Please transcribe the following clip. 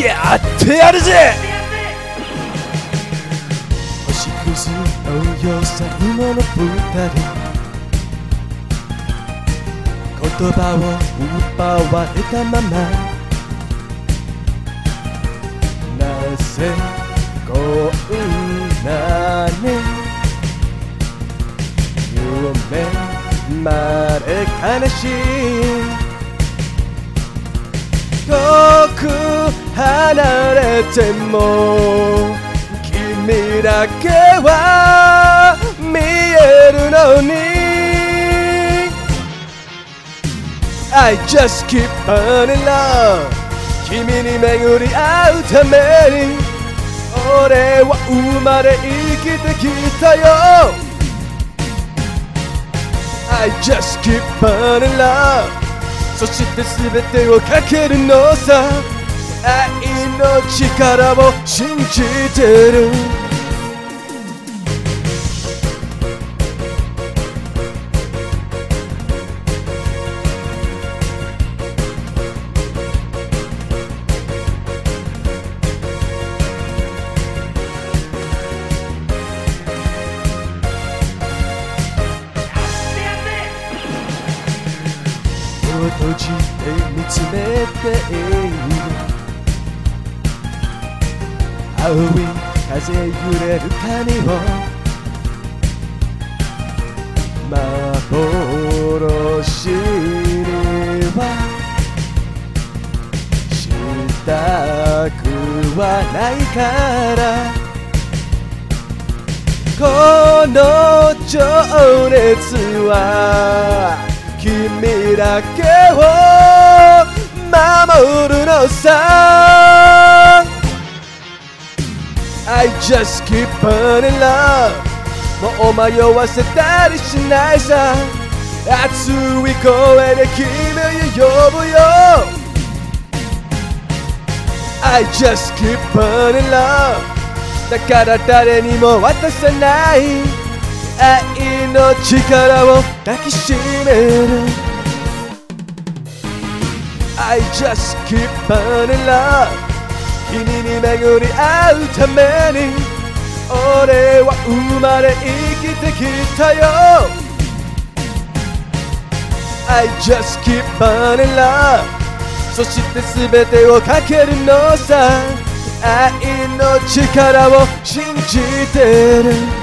やってやるぜ！星屑のよ最後の二人言葉を奪われたまま。なぜこんなに？夢まで悲しい。離れても君だけは見えるのに。I just keep burning love. 君に巡り合うために俺は生まれ生きてきたよ。I just keep burning love. そして全てをかけるのさ。愛の力を信じてる。閉じて見つめている。青い風揺れる髪を幻にはしたくはないからこの情熱は君だけを守るのさ I just keep burning love もう迷わせたりしないさ熱い声で君を呼ぶよ I just keep burning love だから誰にも渡さない愛の力を抱きしめる I just keep burning love 君に巡り合うために俺は生まれ生きてきたよ。I just keep burning love そして全てをかけるのさ。愛の力を信じてる。